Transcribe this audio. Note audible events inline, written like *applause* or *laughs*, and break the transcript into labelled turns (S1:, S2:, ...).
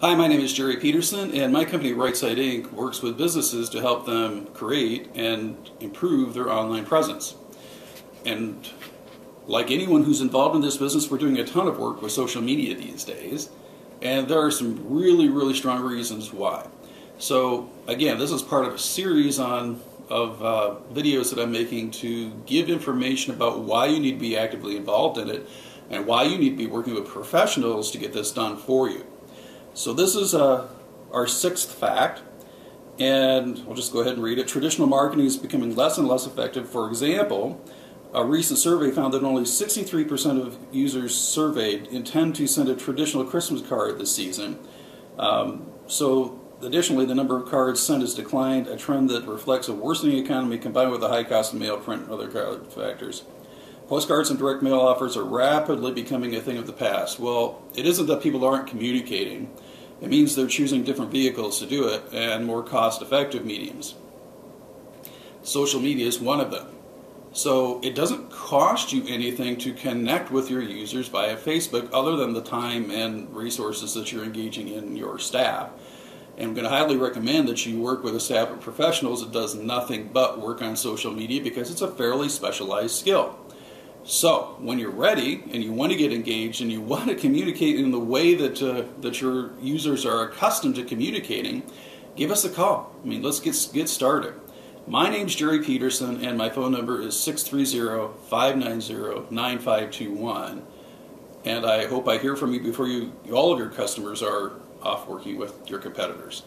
S1: Hi, my name is Jerry Peterson, and my company RightSide Inc. works with businesses to help them create and improve their online presence. And like anyone who's involved in this business, we're doing a ton of work with social media these days, and there are some really, really strong reasons why. So, again, this is part of a series on of uh, videos that I'm making to give information about why you need to be actively involved in it and why you need to be working with professionals to get this done for you. So this is uh, our sixth fact, and we'll just go ahead and read it. Traditional marketing is becoming less and less effective. For example, a recent survey found that only 63% of users surveyed intend to send a traditional Christmas card this season. Um, so Additionally, the number of cards sent has declined, a trend that reflects a worsening economy combined with the high cost of mail, print, and other factors. Postcards and direct mail offers are rapidly becoming a thing of the past. Well, it isn't that people aren't communicating. It means they're choosing different vehicles to do it and more cost effective mediums. Social media is one of them. So it doesn't cost you anything to connect with your users via Facebook other than the time and resources that you're engaging in your staff. And I'm going to highly recommend that you work with a staff of professionals that does nothing but work on social media because it's a fairly specialized skill. So, when you're ready and you want to get engaged and you *laughs* want to communicate in the way that, uh, that your users are accustomed to communicating, give us a call. I mean, let's get, get started. My name's Jerry Peterson, and my phone number is 630 590 9521. And I hope I hear from you before you, all of your customers are off working with your competitors.